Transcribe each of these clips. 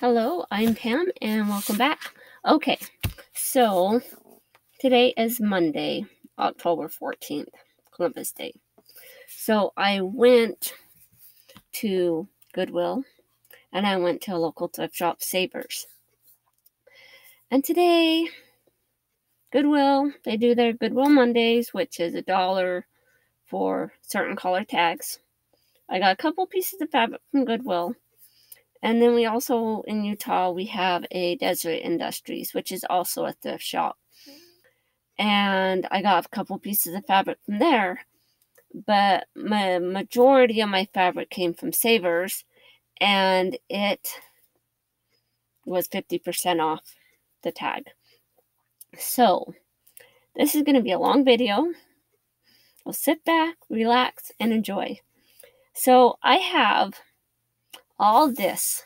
Hello, I'm Pam and welcome back. Okay, so today is Monday, October 14th, Columbus Day. So I went to Goodwill and I went to a local thrift shop, Savers. And today, Goodwill, they do their Goodwill Mondays, which is a dollar for certain color tags. I got a couple pieces of fabric from Goodwill and then we also in Utah we have a Deseret Industries, which is also a thrift shop. And I got a couple pieces of fabric from there, but my majority of my fabric came from Savers, and it was 50% off the tag. So, this is going to be a long video. So sit back, relax, and enjoy. So, I have all this,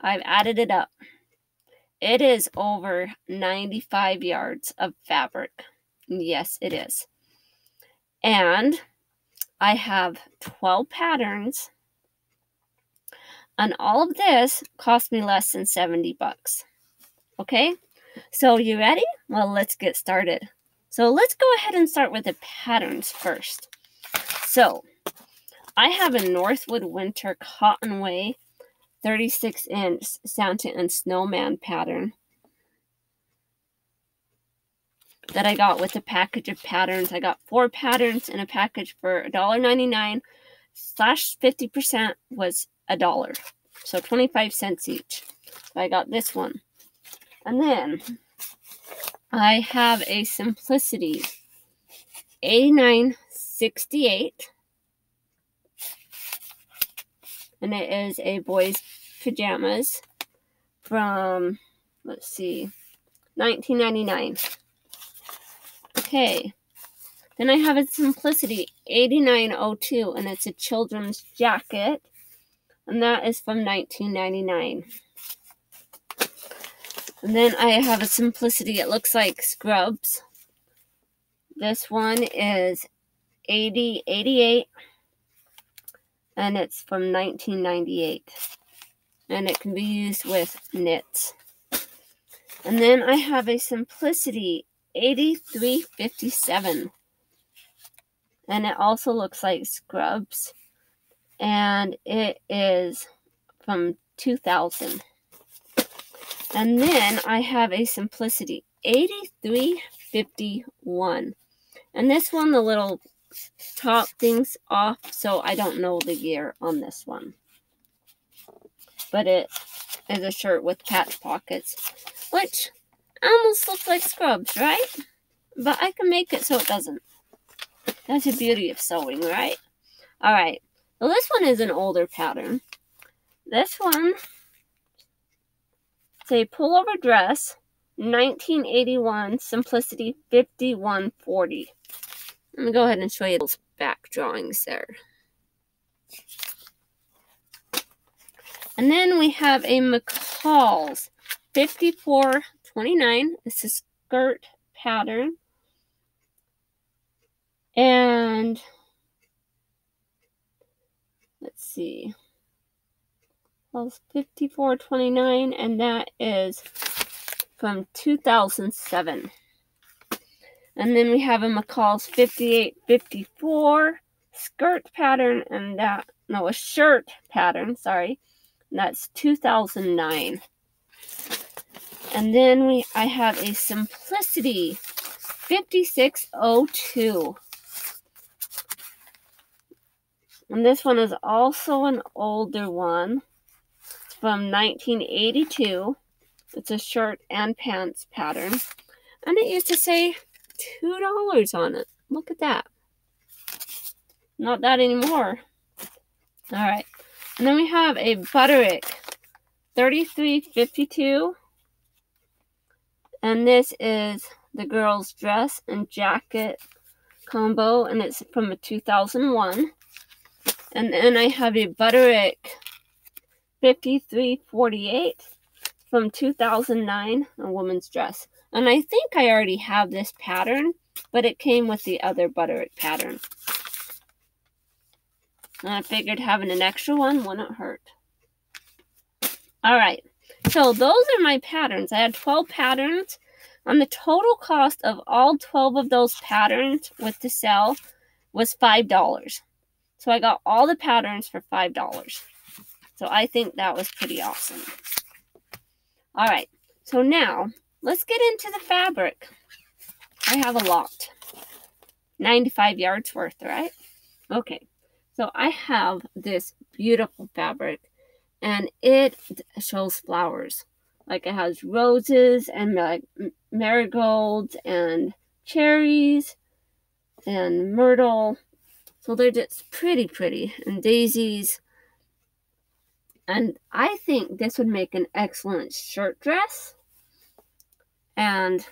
I've added it up. It is over 95 yards of fabric. Yes, it is. And I have 12 patterns. And all of this cost me less than 70 bucks. Okay? So you ready? Well, let's get started. So let's go ahead and start with the patterns first. So I have a Northwood Winter Cottonway 36 inch Santa and Snowman pattern that I got with a package of patterns. I got four patterns in a package for $1.99 slash 50% was a dollar. So 25 cents each. I got this one. And then I have a Simplicity 8968 and it is a boy's pajamas from let's see 1999 okay. Then i have a simplicity 8902 and it's a children's jacket and that is from 1999 and then i have a simplicity it looks like scrubs. This one is 8088 and it's from 1998 and it can be used with knits. And then I have a Simplicity 8357 and it also looks like scrubs and it is from 2000. And then I have a Simplicity 8351. And this one, the little top things off, so I don't know the year on this one. But it is a shirt with patch pockets, which almost looks like scrubs, right? But I can make it so it doesn't. That's the beauty of sewing, right? Alright, well this one is an older pattern. This one, it's a pullover dress, 1981, Simplicity 5140. Let me go ahead and show you those back drawings there. And then we have a McCall's 5429. It's a skirt pattern. And let's see. Well, 5429 and that is from 2007. And then we have a McCall's 5854 skirt pattern and that, no, a shirt pattern, sorry. that's 2009. And then we I have a Simplicity 5602. And this one is also an older one. It's from 1982. It's a shirt and pants pattern. And it used to say $2 on it. Look at that. Not that anymore. All right. And then we have a Butterick 3352. And this is the girl's dress and jacket combo. And it's from a 2001. And then I have a Butterick 5348 from 2009, a woman's dress. And I think I already have this pattern, but it came with the other Butterick pattern. And I figured having an extra one wouldn't hurt. All right. So those are my patterns. I had 12 patterns. On the total cost of all 12 of those patterns with the sale was $5. So I got all the patterns for $5. So I think that was pretty awesome. All right. So now let's get into the fabric. I have a lot. 95 yards worth, right? Okay. So I have this beautiful fabric and it shows flowers. Like it has roses and like marigolds and cherries and myrtle. So they're just pretty, pretty. And daisies. And I think this would make an excellent shirt dress. And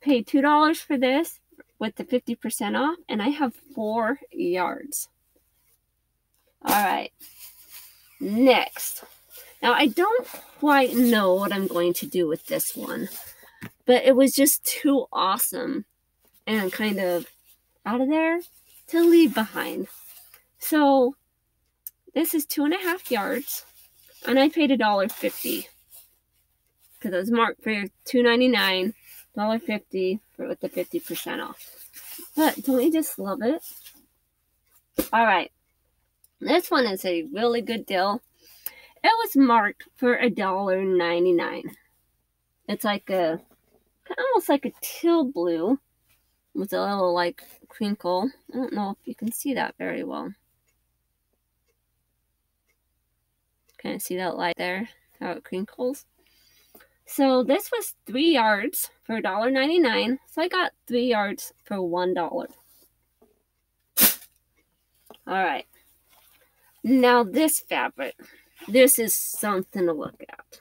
pay $2 for this with the 50% off. And I have four yards. All right. Next. Now, I don't quite know what I'm going to do with this one, but it was just too awesome and kind of out of there to leave behind. So, this is two and a half yards, and I paid a dollar fifty because it was marked for two ninety nine, dollar fifty for with the fifty percent off. But don't you just love it? All right, this one is a really good deal. It was marked for a dollar ninety nine. It's like a almost like a teal blue with a little like crinkle. I don't know if you can see that very well. Can you see that light there? How it crinkles. So this was three yards for $1.99. So I got three yards for $1. All right. Now, this fabric, this is something to look at.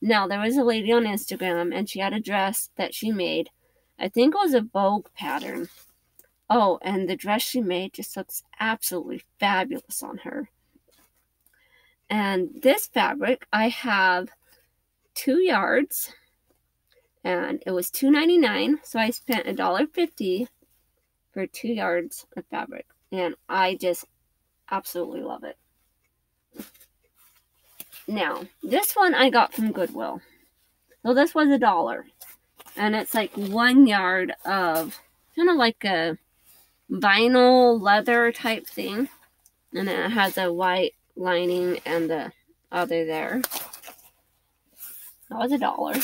Now, there was a lady on Instagram and she had a dress that she made. I think it was a Vogue pattern. Oh, and the dress she made just looks absolutely fabulous on her. And this fabric, I have two yards and it was $2.99 so i spent $1.50 for two yards of fabric and i just Absolutely love it. Now, this one I got from Goodwill. So this was a dollar. And it's like one yard of kind of like a vinyl leather type thing. And it has a white lining and the other there. That was a dollar.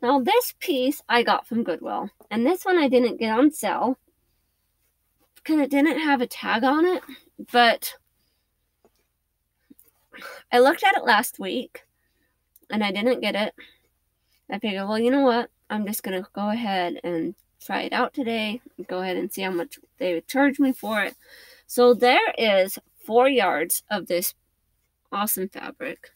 Now this piece I got from Goodwill. And this one I didn't get on sale because it didn't have a tag on it, but I looked at it last week and I didn't get it. I figured, well, you know what? I'm just going to go ahead and try it out today. Go ahead and see how much they would charge me for it. So there is four yards of this awesome fabric.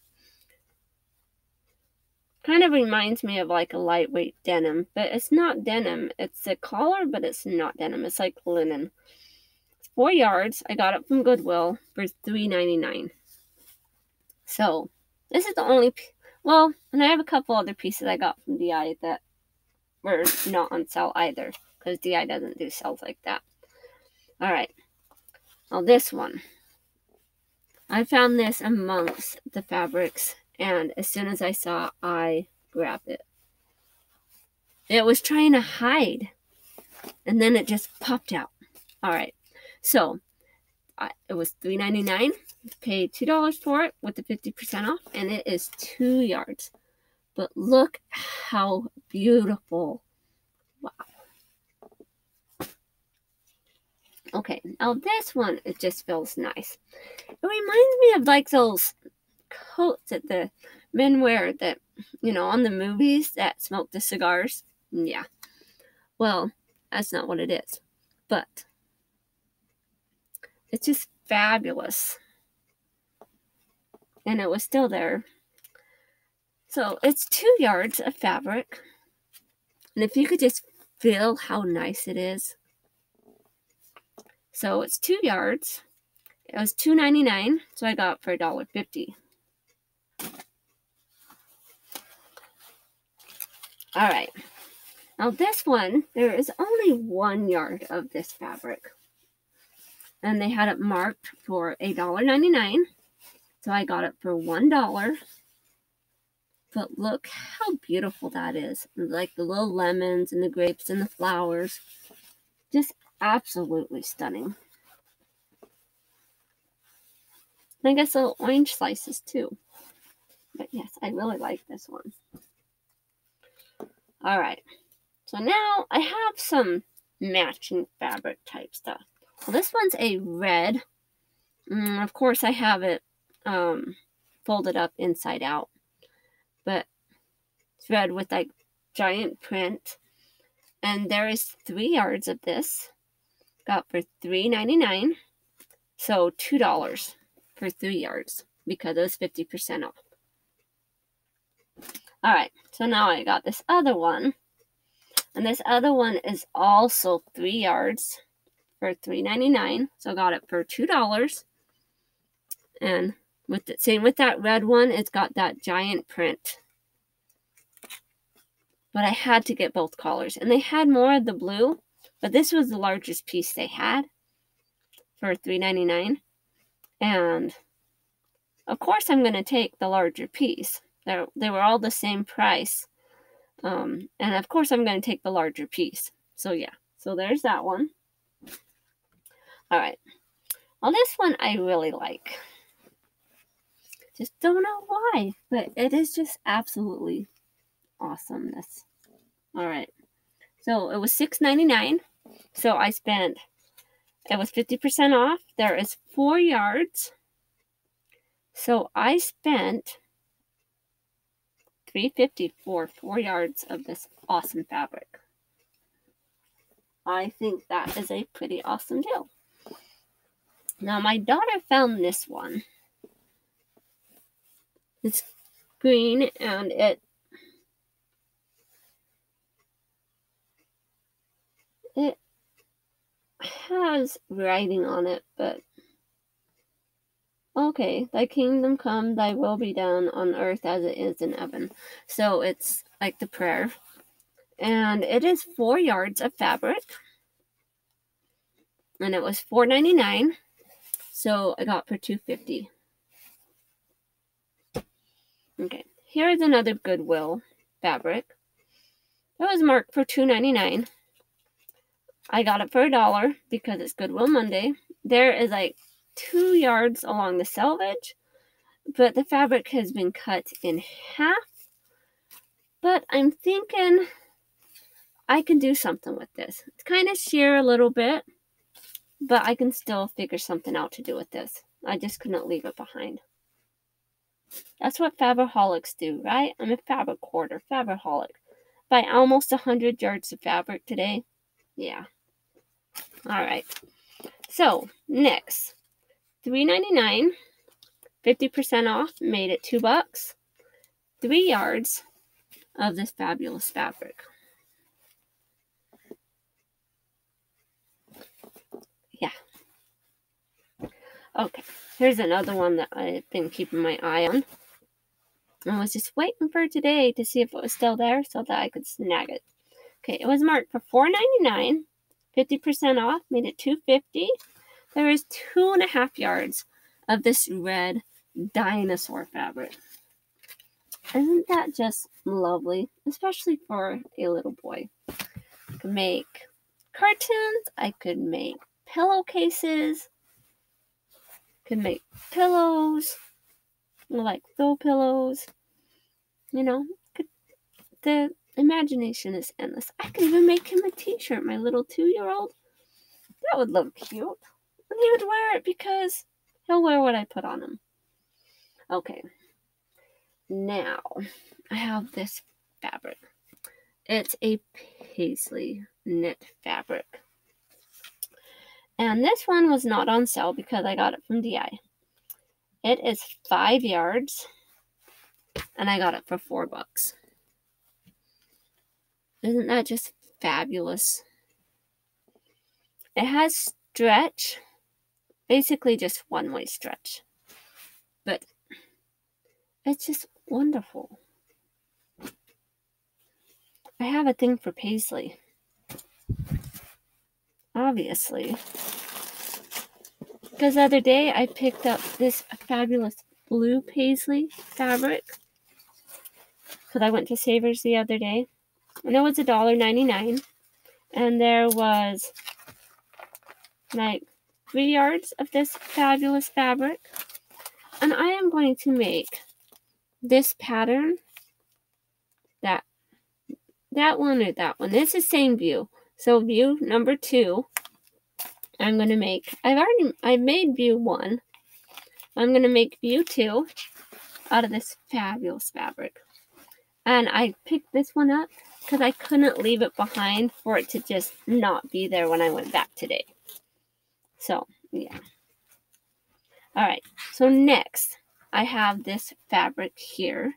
Kind of reminds me of like a lightweight denim, but it's not denim. It's a collar, but it's not denim. It's like linen. It's four yards. I got it from Goodwill for three ninety nine. So this is the only. Well, and I have a couple other pieces I got from DI that were not on sale either, because DI doesn't do sales like that. All right. Now this one. I found this amongst the fabrics and as soon as I saw, I grabbed it. It was trying to hide, and then it just popped out. All right, so it was three ninety nine. Paid two dollars for it with the fifty percent off, and it is two yards. But look how beautiful! Wow. Okay, now this one it just feels nice. It reminds me of like those coats that the men wear that, you know, on the movies that smoke the cigars. Yeah. Well, that's not what it is. But it's just fabulous. And it was still there. So it's two yards of fabric. And if you could just feel how nice it is. So it's two yards. It was two ninety nine, so I got for a dollar fifty. All right. Now this one, there is only one yard of this fabric. And they had it marked for $1.99. So I got it for one dollar. But look how beautiful that is. Like the little lemons and the grapes and the flowers. Just absolutely stunning. I guess little orange slices too. But yes, I really like this one. All right. So now I have some matching fabric type stuff. Well, this one's a red. Mm, of course, I have it um, folded up inside out but it's red with like giant print. And there is three yards of this. Got for three ninety nine. So two dollars for three yards because it was fifty percent off. Alright, so now I got this other one. And this other one is also three yards for three ninety nine. So I got it for two dollars. And with the same with that red one, it's got that giant print. But I had to get both colors. And they had more of the blue, but this was the largest piece they had for $3.99. And of course I'm going to take the larger piece. They're, they were all the same price. Um, and of course I'm going to take the larger piece. So yeah, so there's that one. All right. Well, this one I really like. Just don't know why, but it is just absolutely awesomeness. All right. So it was six ninety nine. So I spent it was 50% off. There is four yards. So I spent 350 for four yards of this awesome fabric. I think that is a pretty awesome deal. Now my daughter found this one. It's green and it it has writing on it, but okay, thy kingdom come, thy will be done on earth as it is in heaven. So it's like the prayer. And it is four yards of fabric. And it was four ninety nine. So I got for two fifty. Okay, here is another Goodwill fabric. That was marked for $2.99. I got it for a dollar because it's Goodwill Monday. There is like two yards along the selvage, but the fabric has been cut in half. But I'm thinking I can do something with this. It's kind of sheer a little bit, but I can still figure something out to do with this. I just couldn't leave it behind. That's what fabricaholics do, right? I'm a fabric hoarder, fabricaholic. Buy almost a hundred yards of fabric today. Yeah. All right. So next, three ninety nine, fifty percent off, made it two bucks. Three yards of this fabulous fabric. Yeah. Okay. Here's another one that I've been keeping my eye on. I was just waiting for today to see if it was still there so that I could snag it. Okay, it was marked for $4.99, 50% off, made it $2.50. There is two and a half yards of this red dinosaur fabric. Isn't that just lovely? Especially for a little boy. I could make curtains, I could make pillowcases, could make pillows, like throw pillows. You know, could, the imagination is endless. I could even make him a t-shirt, my little two-year-old. That would look cute. He would wear it because he'll wear what I put on him. Okay. Now, I have this fabric. It's a paisley knit fabric. And this one was not on sale because I got it from DI. It is five yards, and I got it for four bucks. Isn't that just fabulous? It has stretch, basically just one way stretch, but it's just wonderful. I have a thing for paisley obviously. Because the other day I picked up this fabulous blue paisley fabric because I went to Savers the other day and it was $1.99 and there was like three yards of this fabulous fabric and I am going to make this pattern that that one or that one. It's the same view. So view number two, I'm going to make, I've already, I made view one. I'm going to make view two out of this fabulous fabric. And I picked this one up because I couldn't leave it behind for it to just not be there when I went back today. So, yeah. All right, so next I have this fabric here.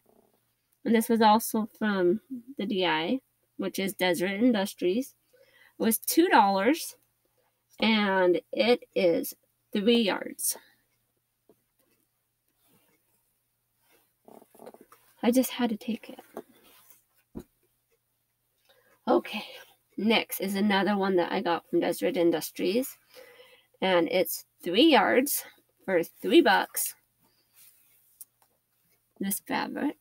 And this was also from the DI, which is Deseret Industries. It was $2 and it is three yards. I just had to take it. Okay, next is another one that I got from Deseret Industries, and it's three yards for three bucks. This fabric,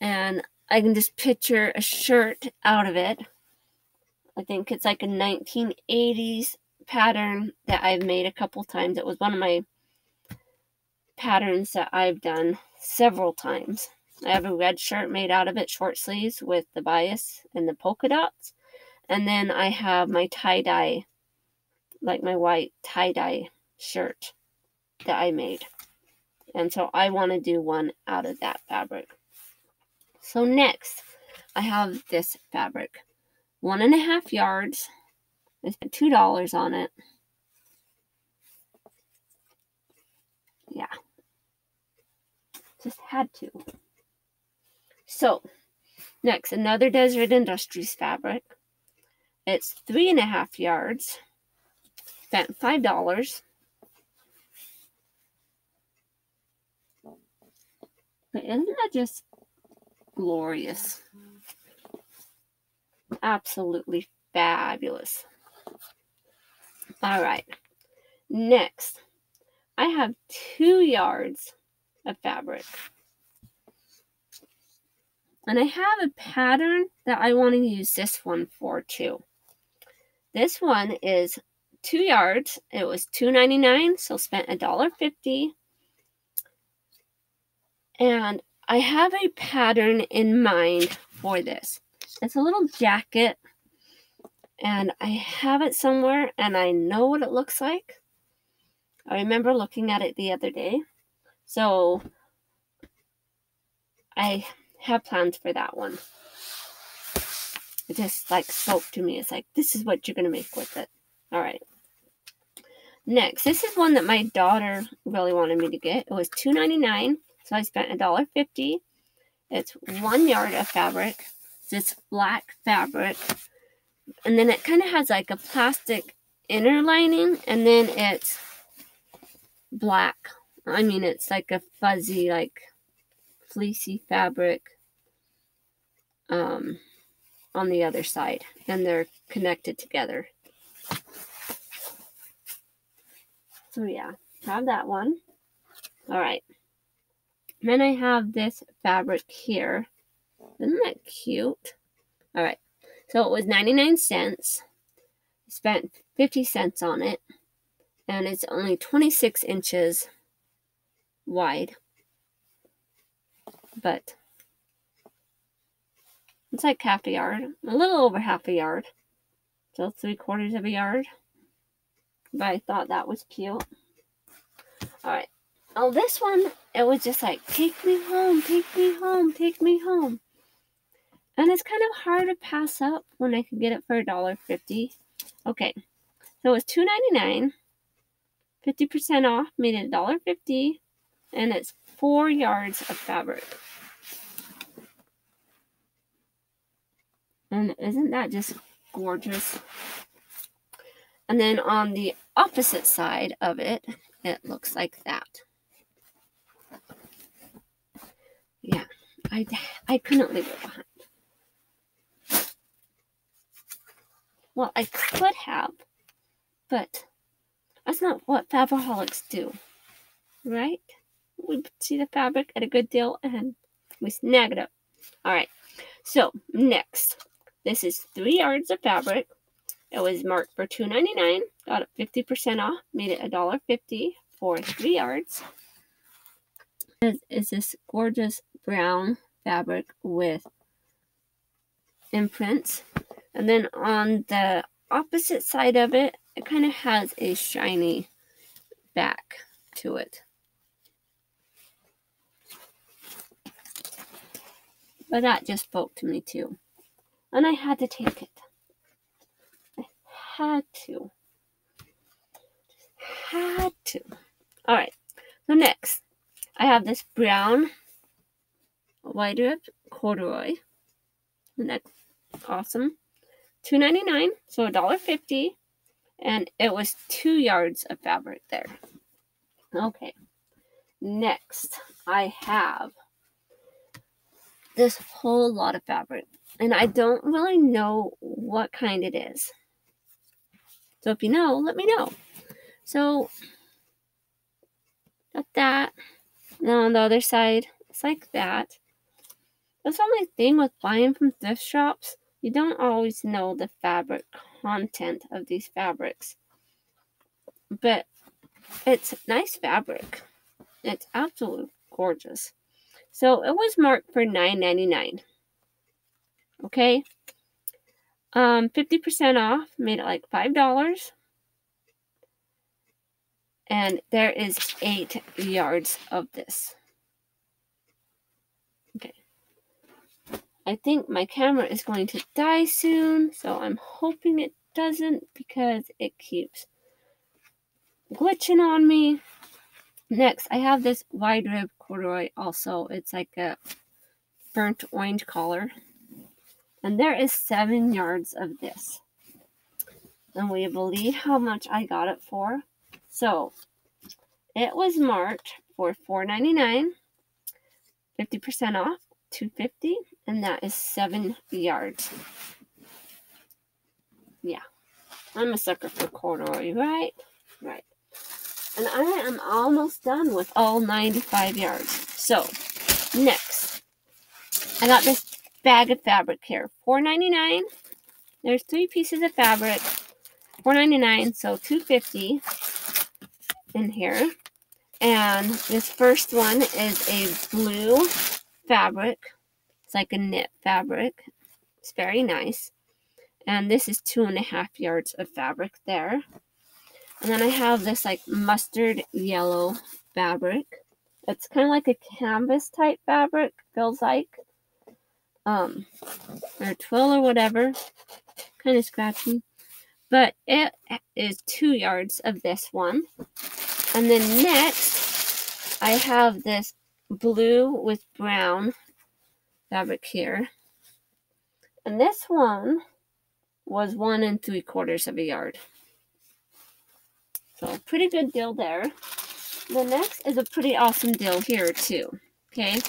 and I can just picture a shirt out of it. I think it's like a 1980s pattern that I've made a couple times. It was one of my patterns that I've done several times. I have a red shirt made out of it, short sleeves with the bias and the polka dots. And then I have my tie dye, like my white tie dye shirt that I made. And so I want to do one out of that fabric. So next, I have this fabric. One and a half yards. I spent two dollars on it. Yeah. Just had to. So, next, another Deseret Industries fabric. It's three and a half yards. Spent five dollars. But isn't that just glorious? Absolutely fabulous. All right. Next, I have two yards of fabric. And I have a pattern that I want to use this one for too. This one is two yards. It was $2.99, so spent $1.50. And I have a pattern in mind for this. It's a little jacket, and I have it somewhere, and I know what it looks like. I remember looking at it the other day. So I have plans for that one. It just like spoke to me. It's like, this is what you're going to make with it. All right. Next, this is one that my daughter really wanted me to get. It was $2.99, so I spent $1.50. It's one yard of fabric. this black fabric. And then it kind of has like a plastic inner lining, and then it's black I mean, it's like a fuzzy, like fleecy fabric um, on the other side, and they're connected together. So, yeah, have that one. All right. Then I have this fabric here. Isn't that cute? All right. So it was 99 cents. I spent 50 cents on it. And it's only 26 inches wide. But it's like half a yard, a little over half a yard. So three quarters of a yard. But I thought that was cute. Alright. Oh, this one, it was just like, take me home, take me home, take me home. And it's kind of hard to pass up when I could get it for $1.50. Okay. So it was $2.99. 50% off made it $1.50 and it's four yards of fabric. And isn't that just gorgeous? And then on the opposite side of it, it looks like that. Yeah, I, I couldn't leave it behind. Well, I could have, but that's not what Fabriholics do. right? We see the fabric at a good deal and we snag it up. All right. So next, this is three yards of fabric. It was marked for $2.99. Got it 50% off. Made it $1.50 for three yards. It is this gorgeous brown fabric with imprints. And then on the opposite side of it, it kind of has a shiny back to it. But that just spoke to me too. And I had to take it. Had to. Had to. All right. So next, I have this brown wide corduroy. And that's awesome. Two ninety nine, so a dollar fifty, and it was two yards of fabric there. Okay. Next, I have this whole lot of fabric. And I don't really know what kind it is. So if you know, let me know. So got that. Now on the other side, it's like that. That's the only thing with buying from thrift shops. You don't always know the fabric content of these fabrics. But it's nice fabric. It's absolutely gorgeous. So it was marked for $9.99. Okay. Um, 50% off made it like $5. And there is eight yards of this. Okay. I think my camera is going to die soon, so I'm hoping it doesn't because it keeps glitching on me. Next, I have this wide rib corduroy also. It's like a burnt orange color. And there is seven yards of this. And we believe how much I got it for? So, it was marked for $4.99, 50% off, 250 and that is seven yards. Yeah. I'm a sucker for corduroy, right? Right. And I am almost done with all 95 yards. So, next, I got this bag of fabric here. $4.99. There's three pieces of fabric. $4.99, so $2.50 in here. And this first one is a blue fabric. It's like a knit fabric. It's very nice. And this is two and a half yards of fabric there. And then I have this like mustard yellow fabric. It's kind of like a canvas type fabric, feels like. Um, or twill or whatever. Kind of scratchy. But it is two yards of this one. And then next, I have this blue with brown fabric here. And this one was one and three quarters of a yard. So pretty good deal there. The next is a pretty awesome deal here too. Okay.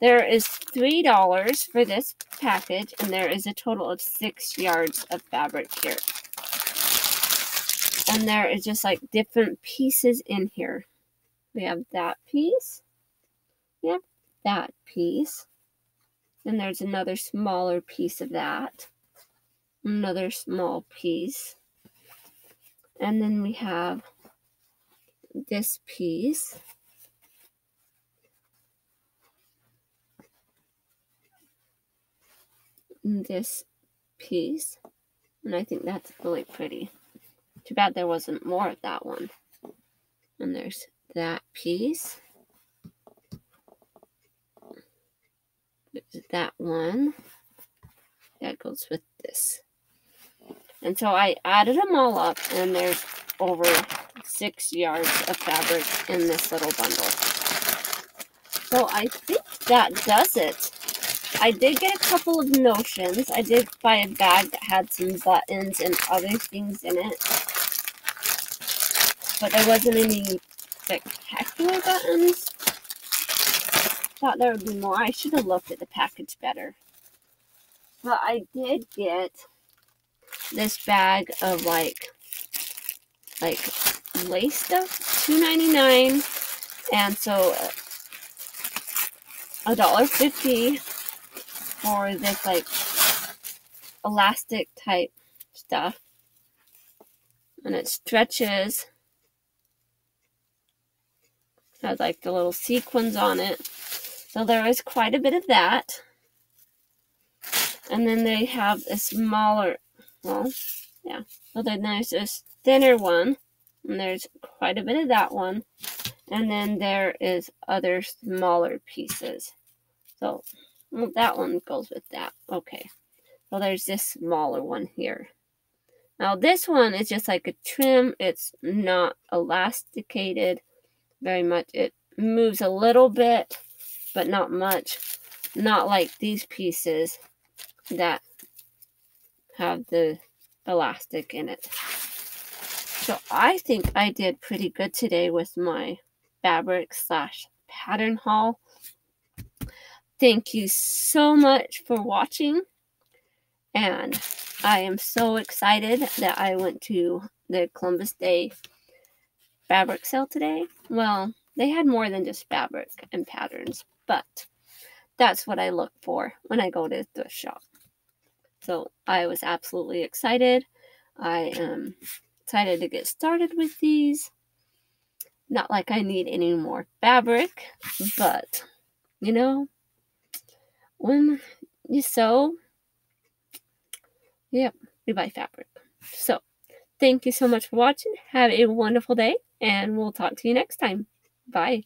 There is $3 for this package, and there is a total of six yards of fabric here. And there is just like different pieces in here. We have that piece. Have that piece. And there's another smaller piece of that. Another small piece. And then we have this piece. This piece. And I think that's really pretty. Too bad there wasn't more of that one. And there's that piece. There's that one. That goes with this. And so I added them all up, and there's over six yards of fabric in this little bundle. So I think that does it. I did get a couple of notions. I did buy a bag that had some buttons and other things in it. But there wasn't any spectacular buttons. Thought there would be more. I should have looked at the package better. But I did get this bag of like like lace stuff, two ninety nine, And so uh, a dollar fifty for this like elastic type stuff. And it stretches. Has like the little sequins on it. So there is quite a bit of that. And then they have a smaller, well, yeah. So then there's this thinner one. And there's quite a bit of that one. And then there is other smaller pieces. So well, that one goes with that. Okay. So there's this smaller one here. Now this one is just like a trim. It's not elasticated very much. It moves a little bit, but not much. Not like these pieces that have the elastic in it. So I think I did pretty good today with my fabric slash pattern haul. Thank you so much for watching. And I am so excited that I went to the Columbus Day fabric sale today. Well, they had more than just fabric and patterns, but that's what I look for when I go to the shop. So I was absolutely excited. I am excited to get started with these. Not like I need any more fabric, but you know, Um, when you sew, yep, we buy fabric. So, thank you so much for watching. Have a wonderful day, and we'll talk to you next time. Bye.